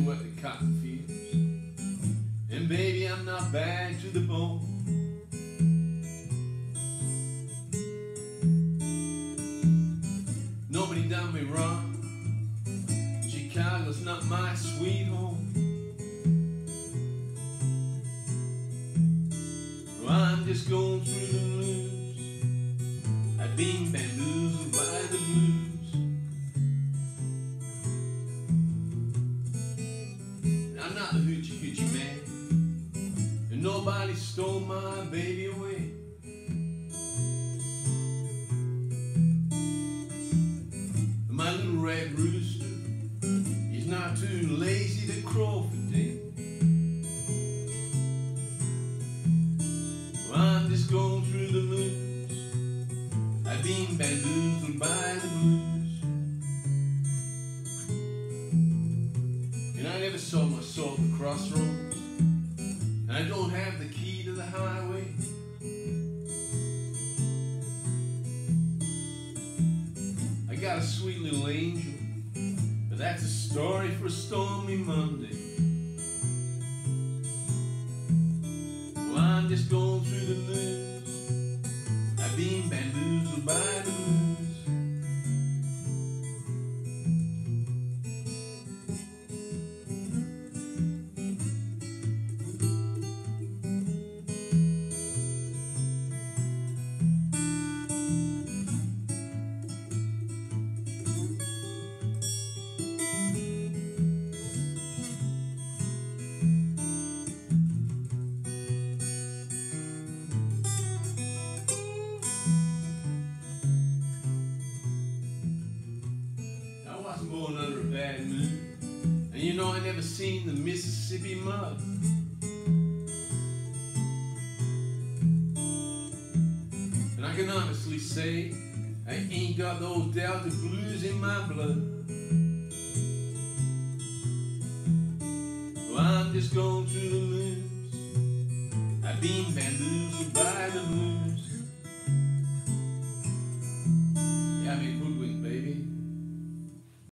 worked the cotton fields. And baby, I'm not bad to the bone. Nobody done me wrong. Chicago's not my sweet home. Well, I'm just going through the blues. I've been bamboozled not the hoochie coochie man. And nobody stole my baby away. My little red rooster, he's not too lazy to crow for day. Well, I'm just going through the blues. I've been bamboozled by the blues. And I never sold soul at the crossroads. And I don't have the key to the highway. I got a sweet little angel, but that's a story for a stormy Monday. Well, I'm just going through the blues. I've been bamboozled by the blues. born under a bad moon. And you know, I never seen the Mississippi mud. And I can honestly say, I ain't got those Delta blues in my blood. Well, I'm just going through the moons. I've been bamboozled by the moons. Yeah, I mean,